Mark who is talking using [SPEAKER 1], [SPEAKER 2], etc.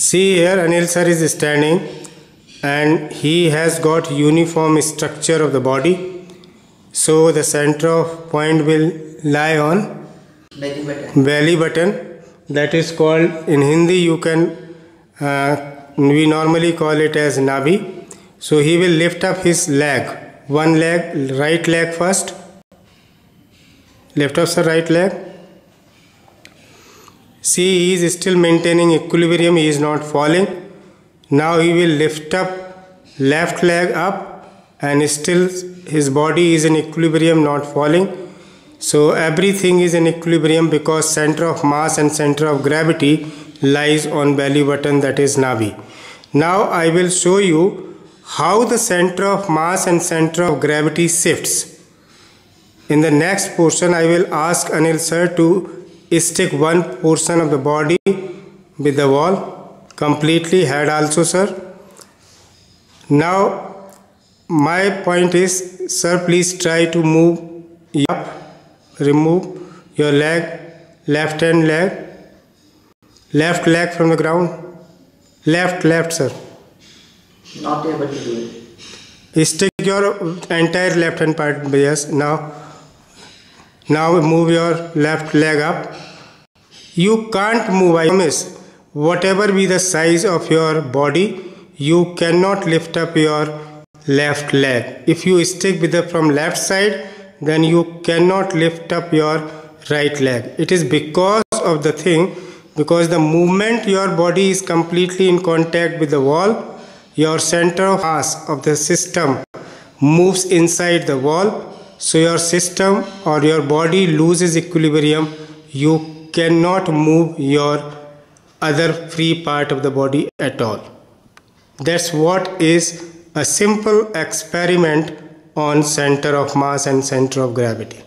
[SPEAKER 1] See here Anil sir is standing and he has got uniform structure of the body. So the center of point will lie on
[SPEAKER 2] belly button.
[SPEAKER 1] belly button that is called in Hindi you can uh, we normally call it as nabi. So he will lift up his leg, one leg, right leg first. Lift up the right leg He is still maintaining equilibrium, he is not falling. Now he will lift up left leg up and still his body is in equilibrium, not falling. So everything is in equilibrium because center of mass and center of gravity lies on belly button that is Navi. Now I will show you how the center of mass and center of gravity shifts. In the next portion I will ask Anil sir to stick one portion of the body with the wall completely head also sir now my point is sir please try to move up remove your leg left hand leg left leg from the ground left left sir
[SPEAKER 2] Not able to do it.
[SPEAKER 1] stick your entire left hand part yes now now move your left leg up. You can't move, I promise. Whatever be the size of your body, you cannot lift up your left leg. If you stick with the from left side, then you cannot lift up your right leg. It is because of the thing, because the movement your body is completely in contact with the wall, your center of mass of the system moves inside the wall so your system or your body loses equilibrium. You cannot move your other free part of the body at all. That's what is a simple experiment on center of mass and center of gravity